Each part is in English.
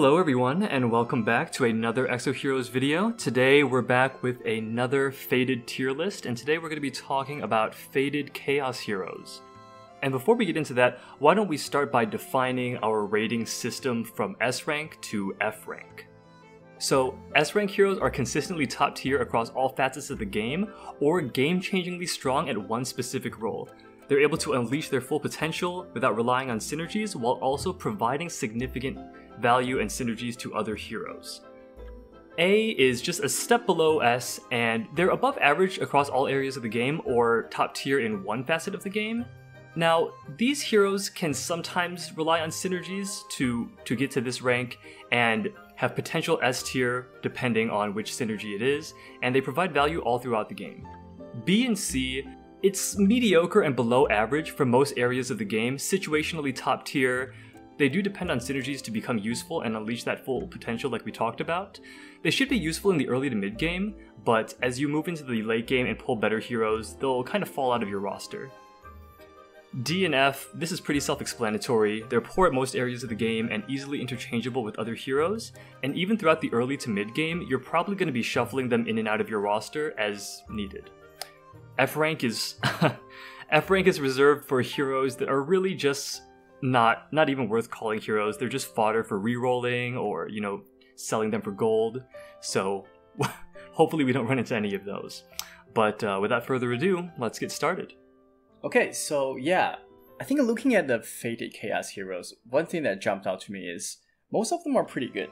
Hello everyone and welcome back to another Exos Heroes video. Today we're back with another Fated tier list and today we're going to be talking about Fated Chaos Heroes. And before we get into that, why don't we start by defining our rating system from S rank to F rank. So, S rank heroes are consistently top tier across all facets of the game, or game changingly strong at one specific role. They're able to unleash their full potential without relying on synergies while also providing significant value and synergies to other heroes. A is just a step below S, and they're above average across all areas of the game or top tier in one facet of the game. Now, these heroes can sometimes rely on synergies to, to get to this rank, and have potential S tier depending on which synergy it is, and they provide value all throughout the game. B and C, it's mediocre and below average for most areas of the game, situationally top tier. They do depend on synergies to become useful and unleash that full potential like we talked about. They should be useful in the early to mid game, but as you move into the late game and pull better heroes, they'll kind of fall out of your roster. D and F, this is pretty self-explanatory. They're poor at most areas of the game and easily interchangeable with other heroes, and even throughout the early to mid game, you're probably going to be shuffling them in and out of your roster as needed. F rank is F rank is reserved for heroes that are really just not not even worth calling heroes. They're just fodder for re-rolling or, you know, selling them for gold. So hopefully we don't run into any of those. But uh, without further ado, let's get started. Okay, so yeah, I think looking at the Fated Chaos heroes, one thing that jumped out to me is most of them are pretty good.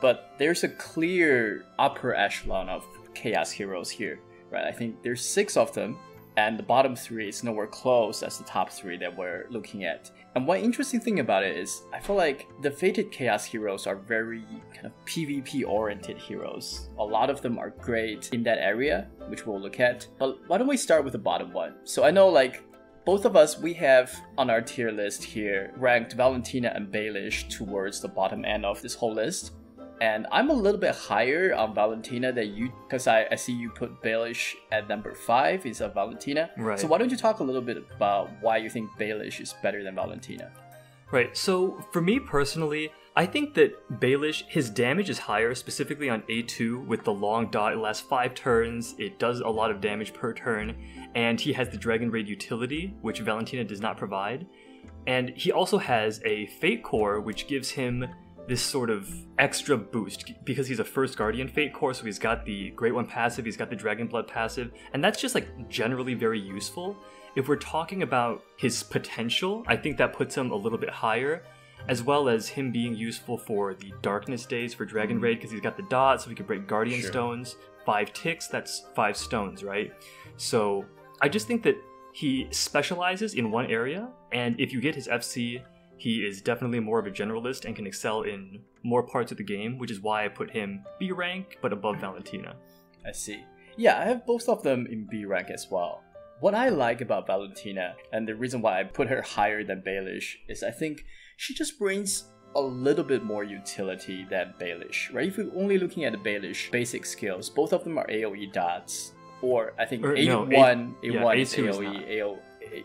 But there's a clear upper echelon of Chaos heroes here, right? I think there's six of them, and the bottom three is nowhere close as the top three that we're looking at. And one interesting thing about it is, I feel like the Fated Chaos heroes are very kind of PvP oriented heroes. A lot of them are great in that area, which we'll look at. But why don't we start with the bottom one? So I know like both of us, we have on our tier list here ranked Valentina and Baileysh towards the bottom end of this whole list. And I'm a little bit higher on Valentina than you, because I, I see you put Baileysh at number 5 instead of Valentina. Right. So why don't you talk a little bit about why you think Baileysh is better than Valentina? Right, so for me personally, I think that Baileysh, his damage is higher, specifically on A2 with the long dot. It lasts 5 turns, it does a lot of damage per turn, and he has the Dragon Raid utility, which Valentina does not provide. And he also has a Fate Core, which gives him this sort of extra boost because he's a first Guardian Fate Core, so he's got the Great One passive, he's got the Dragon Blood passive, and that's just like generally very useful. If we're talking about his potential, I think that puts him a little bit higher, as well as him being useful for the Darkness days for Dragon hmm. Raid because he's got the dot, so he can break Guardian Sure. Stones. Five ticks, that's five stones, right? So I just think that he specializes in one area, and if you get his FC, he is definitely more of a generalist and can excel in more parts of the game, which is why I put him B rank but above Valentina. I see. Yeah, I have both of them in B rank as well. What I like about Valentina, and the reason why I put her higher than Baileysh, is I think she just brings a little bit more utility than Baileysh, right? If you're only looking at the Baileysh basic skills, both of them are AoE dots, or I think Or, A1, no, A- A1 yeah, A2 is AoE, not. AO, A-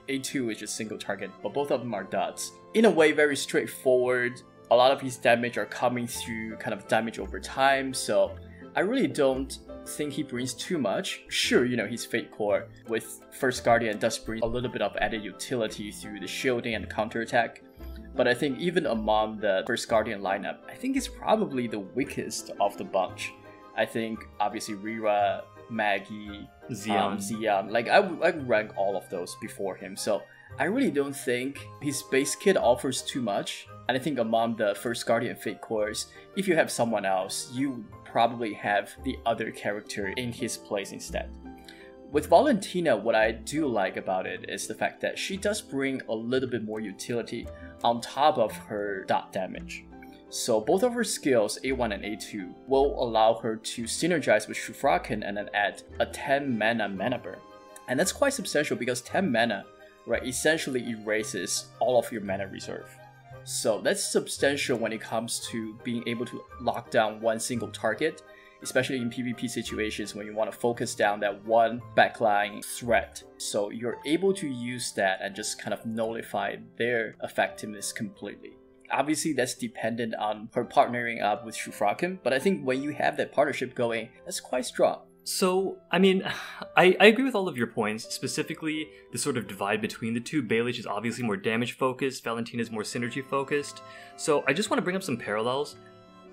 A2 is just single target, but both of them are dots. In a way, very straightforward. A lot of his damage are coming through kind of damage over time, so I really don't think he brings too much. Sure, you know, his Fate Core with First Guardian does bring a little bit of added utility through the shielding and counterattack. But I think even among the First Guardian lineup, I think it's probably the weakest of the bunch. I think obviously Rera, Maggie, Xeon. um, Xeon, like I would I would rank all of those before him. So I really don't think his base kit offers too much. And I think among the First Guardian Fate cores, if you have someone else, you probably have the other character in his place instead. With Valentina, what I do like about it is the fact that she does bring a little bit more utility on top of her dot damage. So both of her skills, A1 and A2, will allow her to synergize with Shufraken and then add a 10 mana mana burn. And that's quite substantial because 10 mana, right, essentially erases all of your mana reserve. So that's substantial when it comes to being able to lock down one single target, especially in PvP situations when you want to focus down that one backline threat. So you're able to use that and just kind of nullify their effectiveness completely. Obviously, that's dependent on her partnering up with Shufrakin, but I think when you have that partnership going, that's quite strong. So, I mean, I, I agree with all of your points, specifically the sort of divide between the two. Baileysh is obviously more damage focused, Valentina is more synergy focused. So, I just want to bring up some parallels.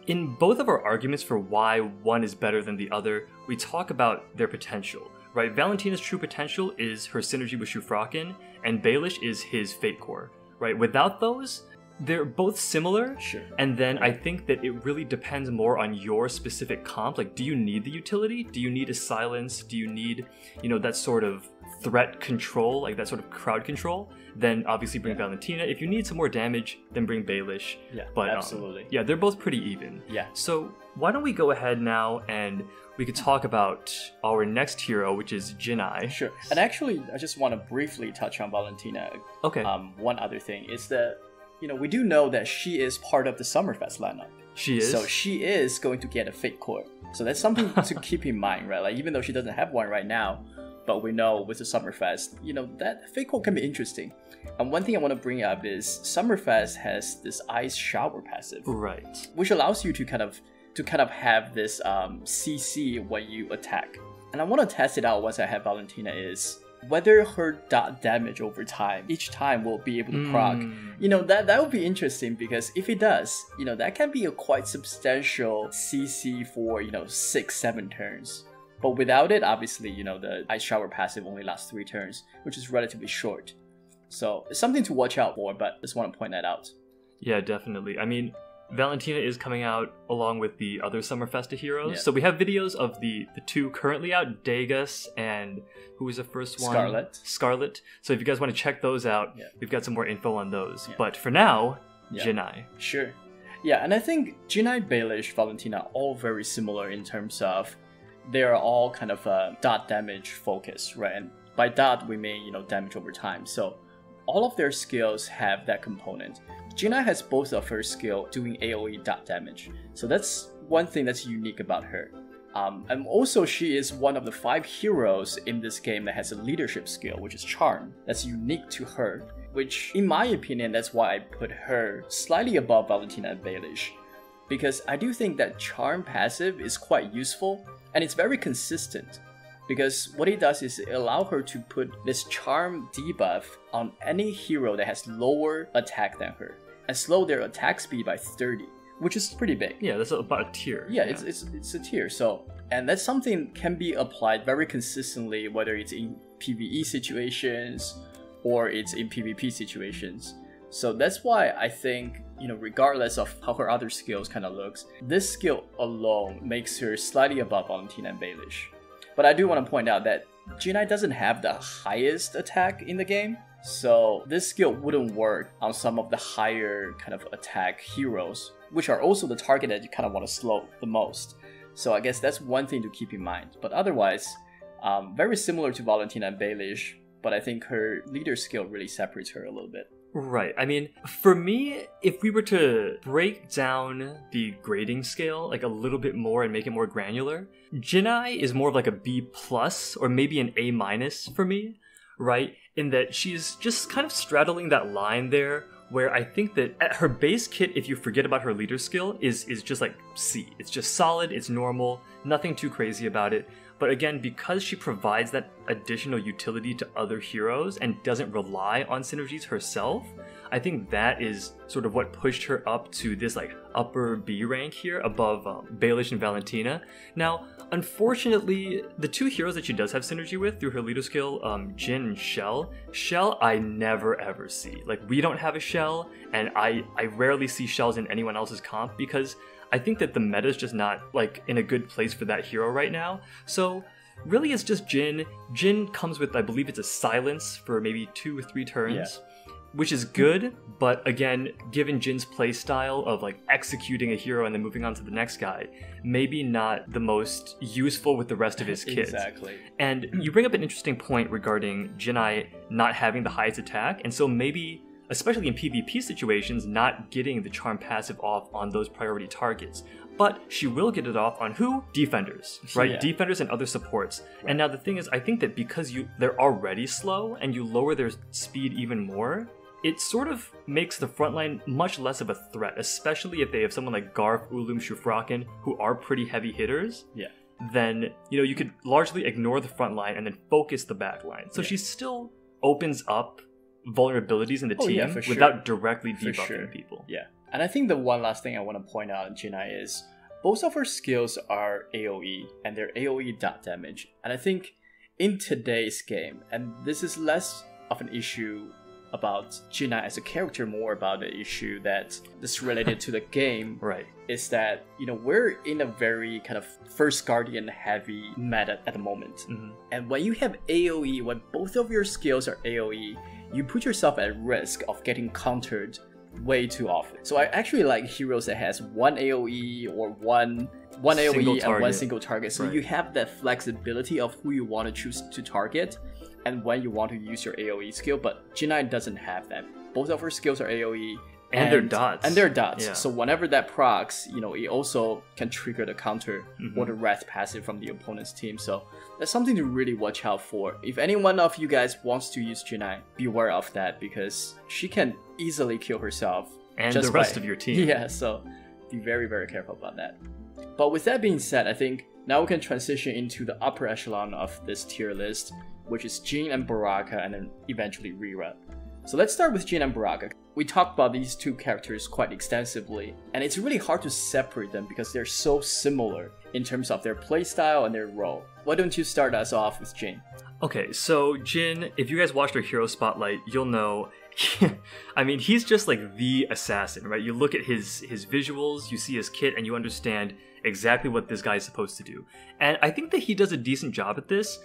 In both of our arguments for why one is better than the other, we talk about their potential, right? Valentina's true potential is her synergy with Shufrakin, and Baileysh is his Fate Core, right? Without those, they're both similar. Sure. And then I think that it really depends more on your specific comp. Like, do you need the utility? Do you need a silence? Do you need, you know, that sort of threat control, like that sort of crowd control? Then obviously bring Yeah. Valentina. If you need some more damage, then bring Baileysh. Yeah, But um, absolutely. yeah, they're both pretty even. Yeah. So why don't we go ahead now and we could talk about our next hero, which is Jinai. Sure. And actually, I just want to briefly touch on Valentina. Okay. Um, one other thing is that, you know, we do know that she is part of the Summerfest lineup. she is. So she is going to get a Fate Core. So that's something to keep in mind, right? Like even though she doesn't have one right now, but we know with the Summerfest, you know, that Fate Core can be interesting. And one thing I want to bring up is Summerfest has this ice shower passive, right. which allows you to kind of to kind of have this um, CC when you attack. And I want to test it out once I have Valentina is whether her dot damage over time each time will be able to proc Mm. you know that that would be interesting because if it does you know that can be a quite substantial cc for you know six seven turns but without it obviously you know the ice shower passive only lasts three turns which is relatively short so it's something to watch out for but just want to point that out Yeah, definitely. I mean, Valentina is coming out along with the other Summer Festa heroes. Yeah. So we have videos of the the two currently out, Dagus and who was the first one? Scarlet. Scarlet. So if you guys want to check those out, Yeah. we've got some more info on those. Yeah. But for now, Yeah. Jinai. Sure. Yeah, and I think Jinai, Baileysh, Valentina all very similar in terms of they are all kind of uh, dot damage focus, right? And by dot we mean you know damage over time. So all of their skills have that component. Jinai has both of her skill doing AOE dot damage, so that's one thing that's unique about her. Um, and also, she is one of the five heroes in this game that has a leadership skill, which is Charm. That's unique to her, which, in my opinion, that's why I put her slightly above Valentina and Baileysh. Because I do think that Charm passive is quite useful, and it's very consistent. Because what it does is allow her to put this Charm debuff on any hero that has lower attack than her, and slow their attack speed by 30, which is pretty big. Yeah, that's about a tier. Yeah, it's, it's it's a tier. So, and that's something can be applied very consistently, whether it's in PVE situations or it's in PvP situations. So that's why I think you know, regardless of how her other skills kind of looks, this skill alone makes her slightly above Valentina and Baileysh. But I do want to point out that Jinai doesn't have the highest attack in the game, so this skill wouldn't work on some of the higher kind of attack heroes, which are also the target that you kind of want to slow the most. So I guess that's one thing to keep in mind. But otherwise, um, very similar to Valentina and Baileysh, but I think her leader skill really separates her a little bit. Right. I mean, for me, if we were to break down the grading scale like a little bit more and make it more granular, Jinai is more of like a B plus or maybe an A minus for me, right? In that she's just kind of straddling that line there where I think that at her base kit, if you forget about her leader skill, is is just like C. It's just solid, it's normal, nothing too crazy about it. But again, because she provides that additional utility to other heroes and doesn't rely on synergies herself, I think that is sort of what pushed her up to this like upper B rank here above um, Baileysh and Valentina. Now, unfortunately, the two heroes that she does have synergy with through her leader skill, um, Jin and Shell, Shell I never ever see. Like we don't have a Shell, and I I rarely see Shells in anyone else's comp because I think that the meta is just not like in a good place for that hero right now. So really, it's just Jin. Jin comes with I believe it's a silence for maybe two or three turns. Yeah. Which is good, but again, given Jin's playstyle of like executing a hero and then moving on to the next guy, maybe not the most useful with the rest of his kids. Exactly. And you bring up an interesting point regarding Jinai not having the highest attack, and so maybe, especially in PvP situations, not getting the charm passive off on those priority targets. But she will get it off on who? Defenders, right? Yeah. Defenders and other supports. And now the thing is, I think that because you they're already slow and you lower their speed even more, it sort of makes the front line much less of a threat, especially if they have someone like Garf, Ulum, Shufraken, who are pretty heavy hitters. Yeah. Then, you know, you could largely ignore the front line and then focus the back line. So Yeah. she still opens up vulnerabilities in the Oh, team yeah, sure. without directly debuffing sure. people. Yeah. And I think the one last thing I want to point out in Jinai is both of her skills are AoE and they're AoE dot damage. And I think in today's game, and this is less of an issue about Jinai as a character, more about the issue that is related to the game, Right. is that, you know, we're in a very kind of first guardian heavy meta at the moment. Mhm. And when you have AoE, when both of your skills are AoE, you put yourself at risk of getting countered way too often. So I actually like heroes that has one AoE or one one Single AoE and one single target. So Right. you have that flexibility of who you want to choose to target and when you want to use your AoE skill. But Jinai doesn't have that. Both of her skills are AoE. And they're dots. And they're dots. Yeah. So whenever that procs, you know, it also can trigger the counter Mhm. or the wrath passive from the opponent's team. So that's something to really watch out for. If any one of you guys wants to use Jinai, beware of that because she can easily kill herself. And the rest by- of your team. Yeah, so be very, very careful about that. But with that being said, I think now we can transition into the upper echelon of this tier list, which is Jin and Baraka, and then eventually Rera. So let's start with Jin and Baraka. We talked about these two characters quite extensively, and it's really hard to separate them because they're so similar in terms of their playstyle and their role. Why don't you start us off with Jin? Okay, so Jin, if you guys watched our hero spotlight, you'll know. I mean, he's just like the assassin, right? You look at his his visuals, you see his kit, and you understand exactly what this guy is supposed to do. And I think that he does a decent job at this.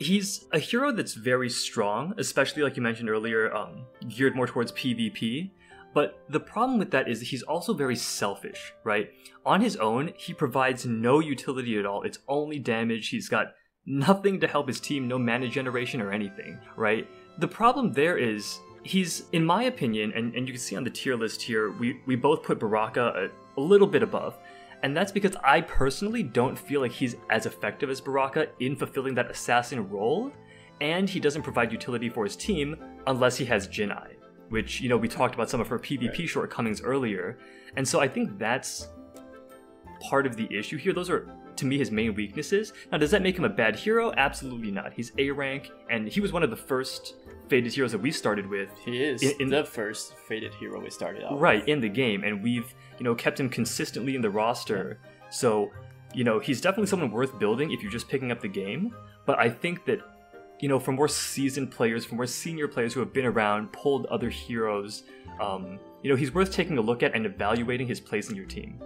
He's a hero that's very strong, especially like you mentioned earlier, um, geared more towards PvP. But the problem with that is he's also very selfish, right? On his own, he provides no utility at all. It's only damage. He's got nothing to help his team, no mana generation or anything, right? The problem there is he's, in my opinion, and, and you can see on the tier list here, we, we both put Baraka a, a little bit above. And that's because I personally don't feel like he's as effective as Baraka in fulfilling that assassin role, and he doesn't provide utility for his team unless he has Jinai, which, you know, we talked about some of her PvP Right. shortcomings earlier. And so I think that's part of the issue here. Those are, to me, his main weaknesses. Now, does that make him a bad hero? Absolutely not. He's A rank, and he was one of the first Fated heroes that we started with He is In- in- the first fated hero we started out. right in the game and we've you know kept him consistently in the roster so you know he's definitely someone worth building if you're just picking up the game but i think that you know for more seasoned players for more senior players who have been around pulled other heroes um, you know he's worth taking a look at and evaluating his place in your team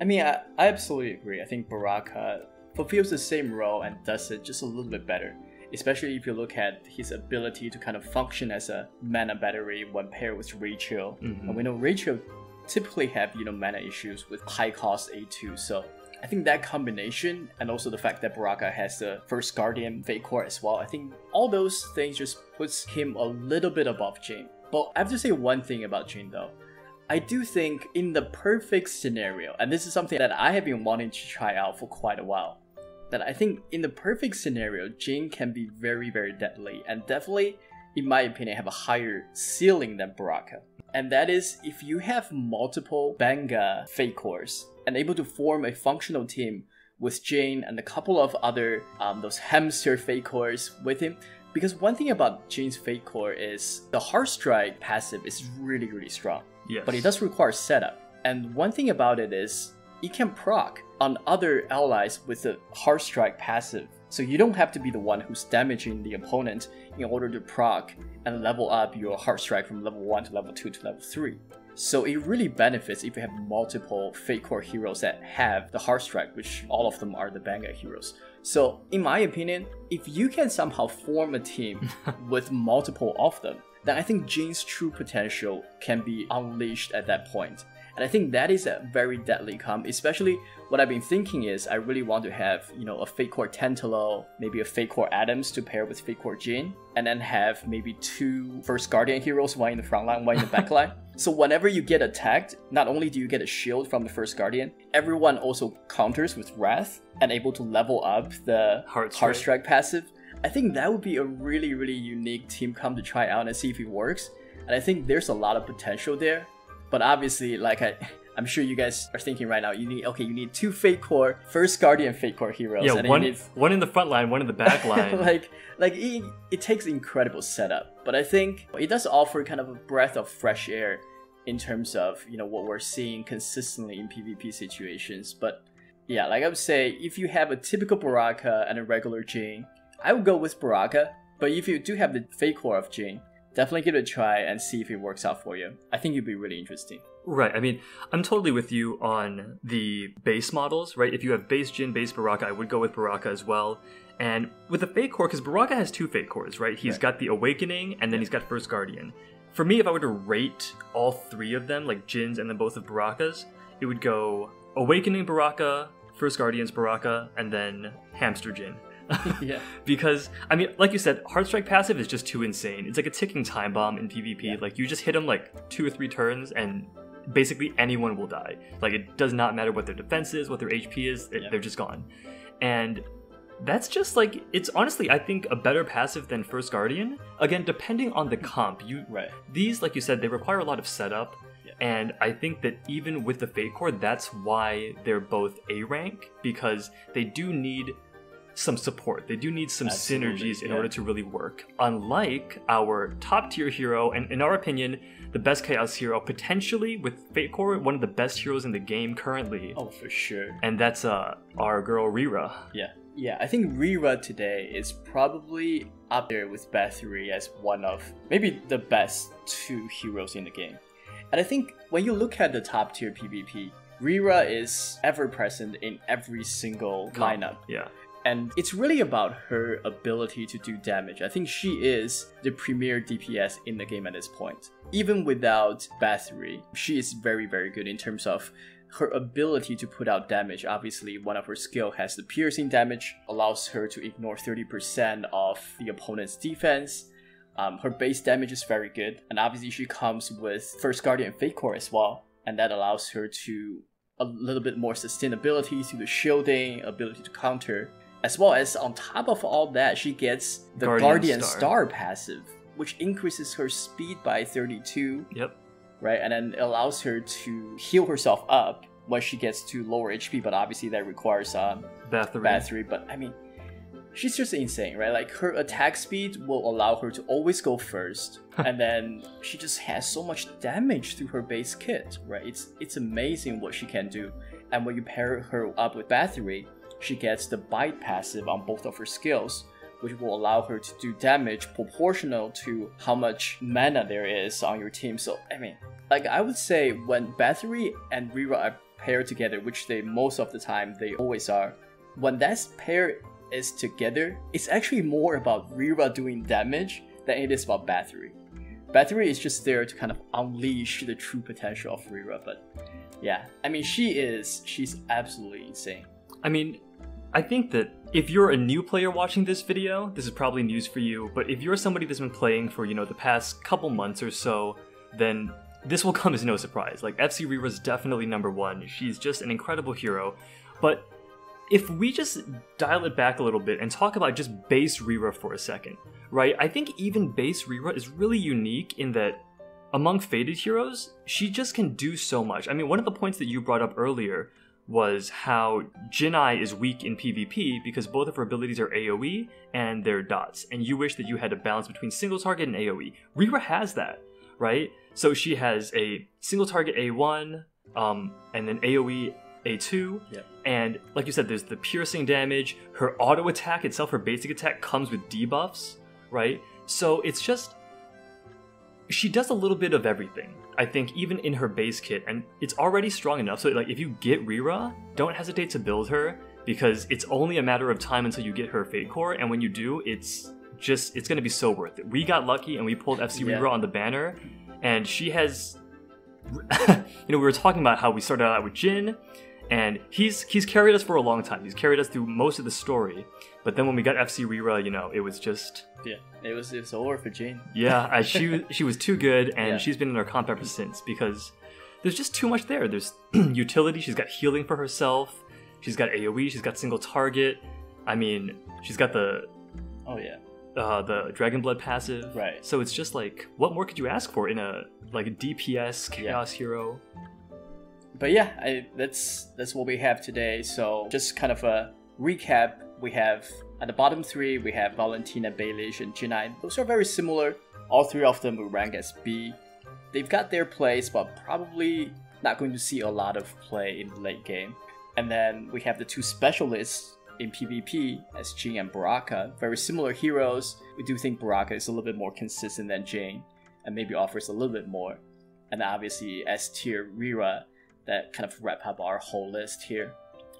I mean, I, I absolutely agree. I think Baraka fulfills the same role and does it just a little bit better. Especially if you look at his ability to kind of function as a mana battery when paired with Rachel. Mhm. And we know Rachel typically have you know mana issues with high cost A2. So I think that combination and also the fact that Baraka has the first Guardian Fate Core as well, I think all those things just puts him a little bit above Jin. But I have to say one thing about Jin though. I do think in the perfect scenario, and this is something that I have been wanting to try out for quite a while, that I think in the perfect scenario, Jin can be very, very deadly, and definitely, in my opinion, have a higher ceiling than Baraka. And that is if you have multiple Banga Fate Cores and able to form a functional team with Jin and a couple of other um, those hamster Fate Cores with him. Because one thing about Jin's Fate Core is the Heart Strike passive is really, really strong yes but it does require setup. And one thing about it is it can proc on other allies with the Heart Strike passive. So you don't have to be the one who's damaging the opponent in order to proc and level up your Heart Strike from level 1 to level 2 to level 3. So it really benefits if you have multiple Fate Core heroes that have the Heart Strike, which all of them are the Banga heroes. So in my opinion, if you can somehow form a team with multiple of them, then I think Jin's true potential can be unleashed at that point. And I think that is a very deadly comp, especially what I've been thinking is I really want to have, you know, a Fate Core Tentalo, maybe a Fate Core Adams to pair with Fate Core Jin, and then have maybe two First Guardian heroes, one in the front line, one in the back line. So whenever you get attacked, not only do you get a shield from the First Guardian, everyone also counters with Wrath and able to level up the Heart. Strike passive. I think that would be a really, really unique team come to try out and see if it works. and I think there's a lot of potential there. But obviously, like I, I'm sure you guys are thinking right now, you need okay, you need two Fate Core, first Guardian Fate Core heroes. Yeah, one need one in the front line, one in the back line. like like it, it takes incredible setup but i think it does offer kind of a breath of fresh air in terms of you know what we're seeing consistently in pvp situations but yeah like i would say if you have a typical baraka and a regular jin i would go with baraka but if you do have the fate core of jin definitely give it a try and see if it works out for you i think it'd be really interesting Right. I mean, I'm totally with you on the base models, right? If you have base Jin, base Baraka, I would go with Baraka as well. And with the Fate Core, because Baraka has two Fate Cores, right? He's Right. got the Awakening and then he's got First Guardian. For me, if I were to rate all three of them, like Jin's and then both of Baraka's, it would go Awakening Baraka, First Guardian's Baraka, and then Hamster Jin. yeah because I mean, like you said, Heartstrike passive is just too insane. It's like a ticking time bomb in PvP. Yeah. Like you just hit them like two or three turns, and basically anyone will die. Like it does not matter what their defense is, what their HP is, it- Yeah. they're just gone. And that's just like it's honestly I think a better passive than First Guardian. Again, depending on the comp, you right these like you said they require a lot of setup. Yeah. And I think that even with the Fate Core, that's why they're both A rank because they do need some support. They do need some Absolutely, synergies in yeah. order to really work. Unlike our top tier hero, and in our opinion, the best Chaos hero, potentially with Fate Core, one of the best heroes in the game currently. oh for sure And that's uh our girl Rera. Yeah. Yeah, I think Rera today is probably up there with Bathory as one of maybe the best two heroes in the game. And I think when you look at the top tier PvP, Rera is ever present in every single lineup. Yeah. And it's really about her ability to do damage. I think she is the premier DPS in the game at this point. Even without Bathory, she is very, very good in terms of her ability to put out damage. Obviously, one of her skill has the piercing damage, allows her to ignore 30% of the opponent's defense. Um, her base damage is very good, and obviously she comes with First Guardian Fate Core as well, and that allows her to a little bit more sustainability through the shielding, ability to counter, as well as on top of all that, she gets the Guardian Guardian, Star. Star. passive, which increases her speed by 32, Yep. right? And then allows her to heal herself up when she gets to lower HP, but obviously that requires um, Bathory. Bathory. But I mean, she's just insane, right? Like her attack speed will allow her to always go first, and then she just has so much damage through her base kit, right? It's it's amazing what she can do. And when you pair her up with Bathory, she gets the bite passive on both of her skills, which will allow her to do damage proportional to how much mana there is on your team. So I mean, like I would say when Bathory and Rera are paired together, which they most of the time they always are, when that pair is together, it's actually more about Rera doing damage than it is about Bathory. Bathory is just there to kind of unleash the true potential of Rera, but yeah, I mean she is she's absolutely insane. I mean, I think that if you're a new player watching this video, this is probably news for you, but if you're somebody that's been playing for, you know, the past couple months or so, then this will come as no surprise. Like, FC Rera's definitely number one. She's just an incredible hero. But if we just dial it back a little bit and talk about just base Rera for a second, right? I think even base Rira is really unique in that among fated heroes, she just can do so much. I mean, one of the points that you brought up earlier was how Jinai is weak in PvP because both of her abilities are AoE and they're dots, and you wish that you had a balance between single target and AoE. Rera has that, right? So she has a single target A1, um, and then AoE A2, Yep. and like you said, there's the piercing damage. Her auto attack itself, her basic attack, comes with debuffs, right? So it's just she does a little bit of everything. I think even in her base kit, and it's already strong enough. So like if you get Rera, don't hesitate to build her because it's only a matter of time until you get her Fate Core, and when you do, it's just it's gonna be so worth it. We got lucky and we pulled FC Yeah. Rera on the banner, and she has. you know, we were talking about how we started out with Jin, and he's he's carried us for a long time. He's carried us through most of the story, but then when we got FC Rera, you know, it was just Yeah, it was it was over for Jin. yeah, I, she she was too good, and Yeah. she's been in our comp ever since because there's just too much there. There's utility. She's got healing for herself. She's got AOE. She's got single target. I mean, she's got the Oh yeah, uh, the Dragon Blood passive. Right. So it's just like, what more could you ask for in a like a DPS Chaos Hero? But yeah, I, that's that's what we have today. So just kind of a recap. We have at the bottom three, we have Valentina, Baileysh, and Jinai. Those are very similar. All three of them will rank as B. They've got their place, but probably not going to see a lot of play in the late game. And then we have the two specialists in PvP as Jin and Baraka. Very similar heroes. We do think Baraka is a little bit more consistent than Jin and maybe offers a little bit more. And obviously S tier Rera that kind of wrap up our whole list here.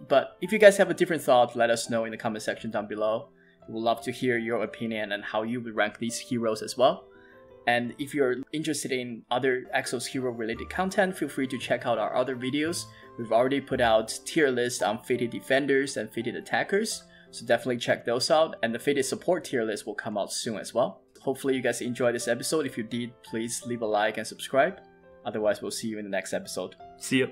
But if you guys have a different thought, let us know in the comment section down below. We would love to hear your opinion and how you would rank these heroes as well. And if you're interested in other Exos hero related content, feel free to check out our other videos. We've already put out tier lists on Fated Defenders and Fated Attackers, so definitely check those out. And the Fated Support tier list will come out soon as well. Hopefully you guys enjoyed this episode. If you did, please leave a like and subscribe. Otherwise, we'll see you in the next episode. See ya.